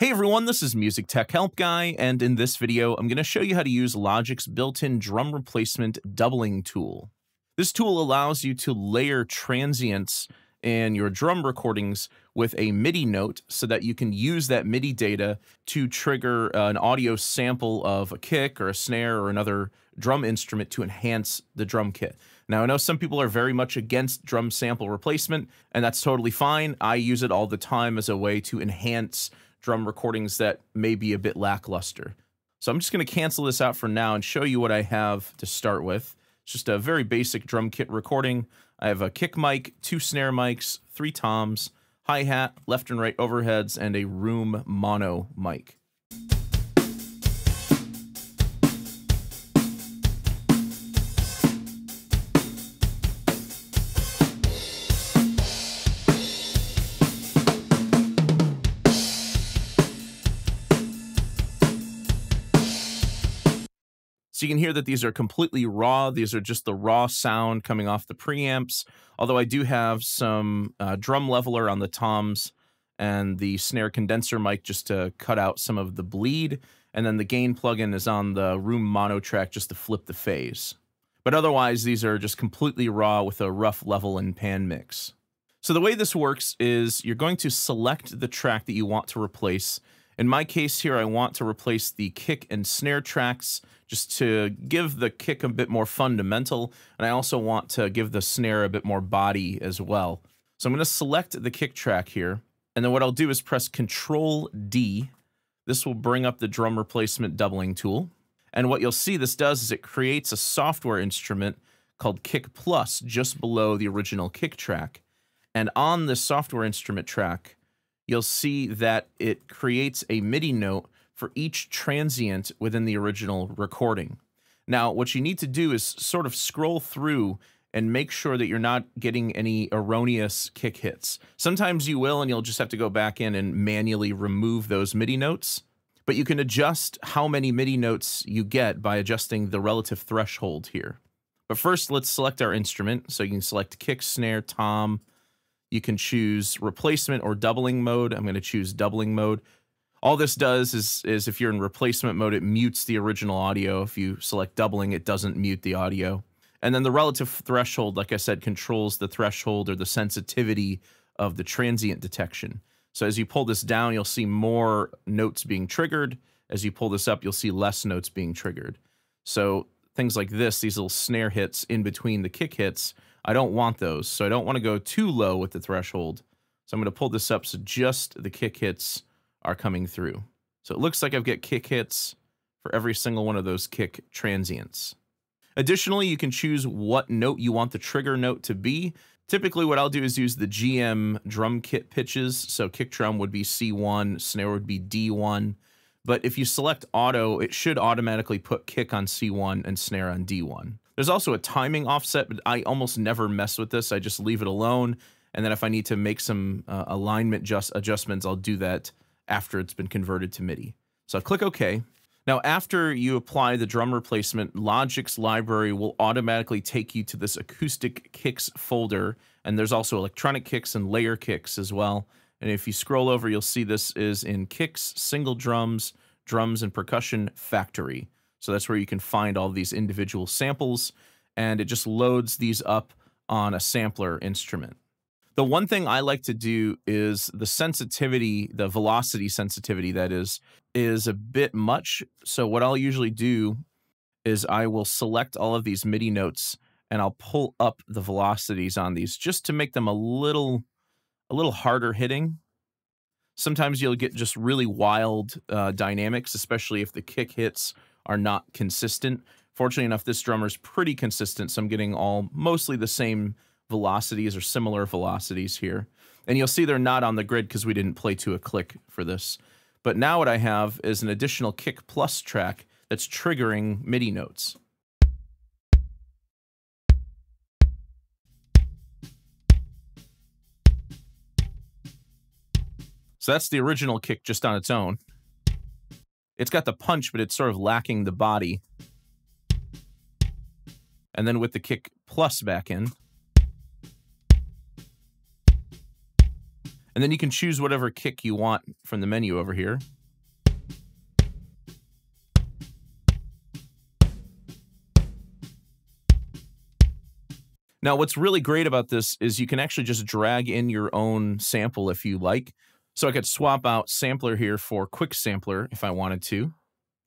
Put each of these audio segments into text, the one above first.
Hey everyone, this is Music Tech Help Guy, and in this video, I'm going to show you how to use Logic's built-in drum replacement doubling tool. This tool allows you to layer transients in your drum recordings with a MIDI note so that you can use that MIDI data to trigger an audio sample of a kick or a snare or another drum instrument to enhance the drum kit. Now, I know some people are very much against drum sample replacement, and that's totally fine. I use it all the time as a way to enhance drum recordings that may be a bit lackluster. So I'm just going to cancel this out for now and show you what I have to start with. It's just a very basic drum kit recording. I have a kick mic, two snare mics, three toms, hi-hat, left and right overheads, and a room mono mic. So you can hear that these are completely raw. These are just the raw sound coming off the preamps. Although I do have some uh, drum leveler on the toms and the snare condenser mic just to cut out some of the bleed. And then the gain plugin is on the room mono track just to flip the phase. But otherwise, these are just completely raw with a rough level and pan mix. So the way this works is you're going to select the track that you want to replace. In my case here, I want to replace the kick and snare tracks just to give the kick a bit more fundamental. And I also want to give the snare a bit more body as well. So I'm going to select the kick track here. And then what I'll do is press Control D. This will bring up the drum replacement doubling tool. And what you'll see this does is it creates a software instrument called Kick Plus just below the original kick track. And on this software instrument track, you'll see that it creates a MIDI note for each transient within the original recording. Now, what you need to do is sort of scroll through and make sure that you're not getting any erroneous kick hits. Sometimes you will, and you'll just have to go back in and manually remove those MIDI notes. But you can adjust how many MIDI notes you get by adjusting the relative threshold here. But first, let's select our instrument. So you can select kick, snare, tom. You can choose replacement or doubling mode. I'm going to choose doubling mode. All this does is, is if you're in replacement mode, it mutes the original audio. If you select doubling, it doesn't mute the audio. And then the relative threshold, like I said, controls the threshold or the sensitivity of the transient detection. So as you pull this down, you'll see more notes being triggered. As you pull this up, you'll see less notes being triggered. So things like this, these little snare hits in between the kick hits, I don't want those. So I don't want to go too low with the threshold. So I'm going to pull this up so just the kick hits are coming through. So it looks like I've got kick hits for every single one of those kick transients. Additionally, you can choose what note you want the trigger note to be. Typically, what I'll do is use the GM drum kit pitches. So kick drum would be C1, snare would be D1. But if you select auto, it should automatically put kick on C1 and snare on D1. There's also a timing offset, but I almost never mess with this. I just leave it alone. And then if I need to make some uh, alignment just adjustments, I'll do that after it's been converted to MIDI. So I click OK. Now, after you apply the drum replacement, Logic's library will automatically take you to this acoustic kicks folder. And there's also electronic kicks and layer kicks as well. And if you scroll over, you'll see this is in kicks, single drums, drums, and percussion factory. So that's where you can find all these individual samples. And it just loads these up on a sampler instrument. The one thing I like to do is the sensitivity, the velocity sensitivity that is, is a bit much. So what I'll usually do is I will select all of these MIDI notes and I'll pull up the velocities on these just to make them a little, a little harder hitting. Sometimes you'll get just really wild uh, dynamics, especially if the kick hits are not consistent. Fortunately enough, this drummer is pretty consistent, so I'm getting all mostly the same velocities or similar velocities here. And you'll see they're not on the grid because we didn't play to a click for this. But now what I have is an additional kick plus track that's triggering MIDI notes. So that's the original kick just on its own. It's got the punch, but it's sort of lacking the body. And then with the kick plus back in, And then you can choose whatever kick you want from the menu over here. Now, what's really great about this is you can actually just drag in your own sample if you like. So I could swap out sampler here for quick sampler if I wanted to.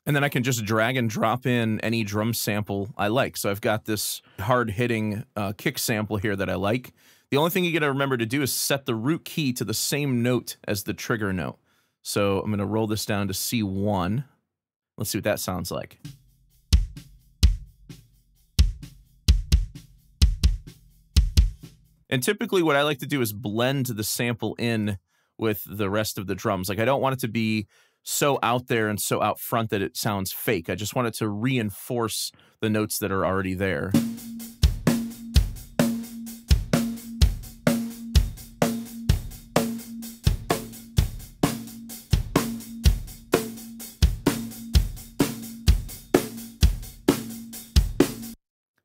And then I can just drag and drop in any drum sample I like. So I've got this hard hitting uh, kick sample here that I like. The only thing you got to remember to do is set the root key to the same note as the trigger note. So I'm to roll this down to C1. Let's see what that sounds like. And typically what I like to do is blend the sample in with the rest of the drums. Like I don't want it to be so out there and so out front that it sounds fake. I just want it to reinforce the notes that are already there.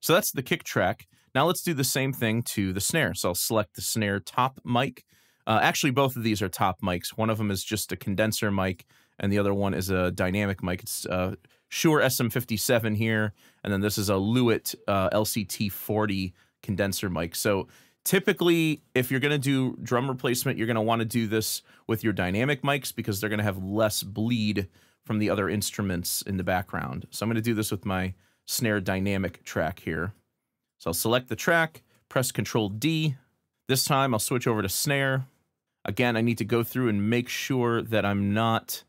So that's the kick track. Now let's do the same thing to the snare. So I'll select the snare top mic. Uh, actually, both of these are top mics. One of them is just a condenser mic, and the other one is a dynamic mic. It's uh, Shure SM57 here, and then this is a Lewitt uh, LCT40 condenser mic. So typically, if you're going to do drum replacement, you're going to want to do this with your dynamic mics because they're going to have less bleed from the other instruments in the background. So I'm going to do this with my snare dynamic track here. So I'll select the track, press Control D. This time I'll switch over to snare. Again, I need to go through and make sure that I'm not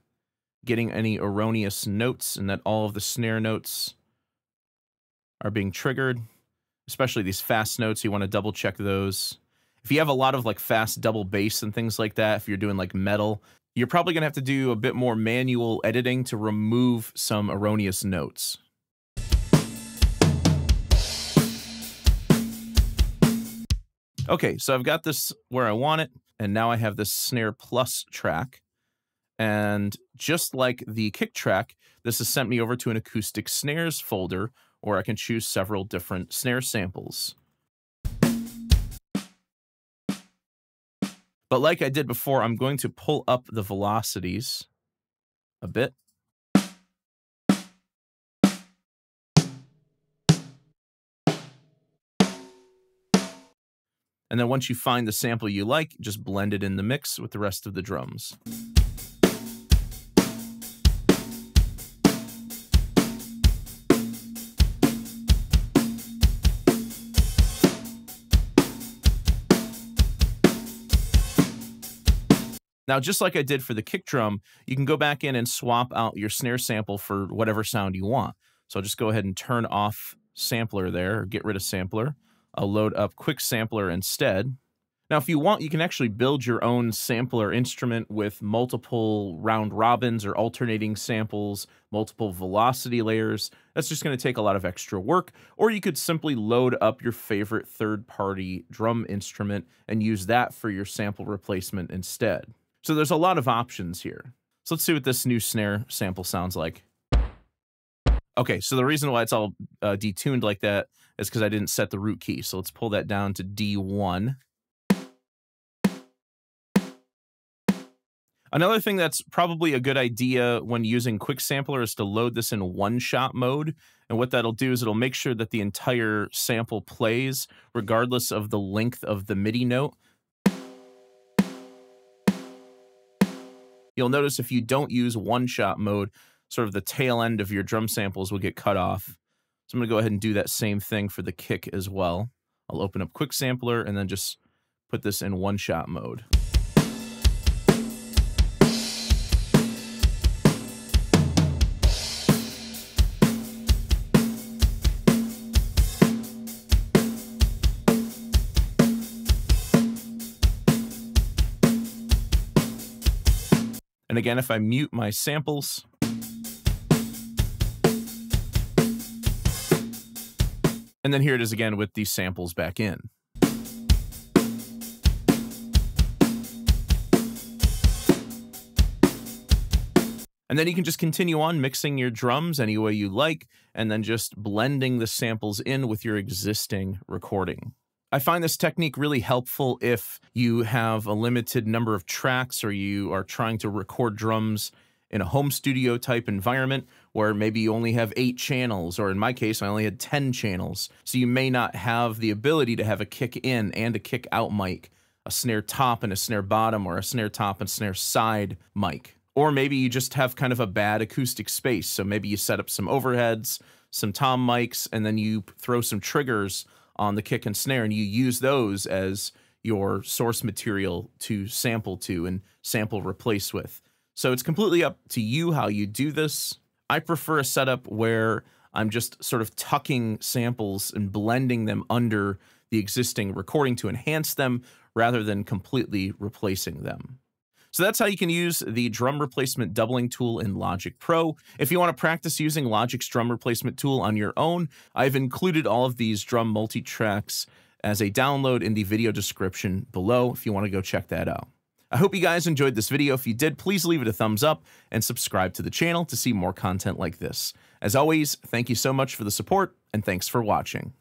getting any erroneous notes and that all of the snare notes are being triggered, especially these fast notes. You want to double check those. If you have a lot of like fast double bass and things like that, if you're doing like metal, you're probably going to have to do a bit more manual editing to remove some erroneous notes. Okay, so I've got this where I want it, and now I have this snare plus track. And just like the kick track, this has sent me over to an acoustic snares folder, where I can choose several different snare samples. But like I did before, I'm going to pull up the velocities a bit. And then once you find the sample you like, just blend it in the mix with the rest of the drums. Now, just like I did for the kick drum, you can go back in and swap out your snare sample for whatever sound you want. So I'll just go ahead and turn off sampler there, or get rid of sampler. I'll load up Quick Sampler instead. Now, if you want, you can actually build your own sampler instrument with multiple round robins or alternating samples, multiple velocity layers. That's just going to take a lot of extra work. Or you could simply load up your favorite third party drum instrument and use that for your sample replacement instead. So there's a lot of options here. So let's see what this new snare sample sounds like. Okay, so the reason why it's all uh, detuned like that is because I didn't set the root key. So let's pull that down to D1. Another thing that's probably a good idea when using Quick Sampler is to load this in one-shot mode. And what that'll do is it'll make sure that the entire sample plays regardless of the length of the MIDI note. You'll notice if you don't use one-shot mode, sort of the tail end of your drum samples will get cut off. So I'm going to go ahead and do that same thing for the kick as well. I'll open up Quick Sampler and then just put this in one-shot mode. And again, if I mute my samples, And then here it is again with these samples back in. And then you can just continue on mixing your drums any way you like, and then just blending the samples in with your existing recording. I find this technique really helpful if you have a limited number of tracks or you are trying to record drums in a home studio type environment where maybe you only have eight channels, or in my case, I only had 10 channels. So you may not have the ability to have a kick in and a kick out mic, a snare top and a snare bottom, or a snare top and snare side mic. Or maybe you just have kind of a bad acoustic space. So maybe you set up some overheads, some tom mics, and then you throw some triggers on the kick and snare, and you use those as your source material to sample to and sample replace with. So it's completely up to you how you do this. I prefer a setup where I'm just sort of tucking samples and blending them under the existing recording to enhance them rather than completely replacing them. So that's how you can use the drum replacement doubling tool in Logic Pro. If you want to practice using Logic's drum replacement tool on your own, I've included all of these drum multi-tracks as a download in the video description below if you want to go check that out. I hope you guys enjoyed this video. If you did, please leave it a thumbs up and subscribe to the channel to see more content like this. As always, thank you so much for the support and thanks for watching.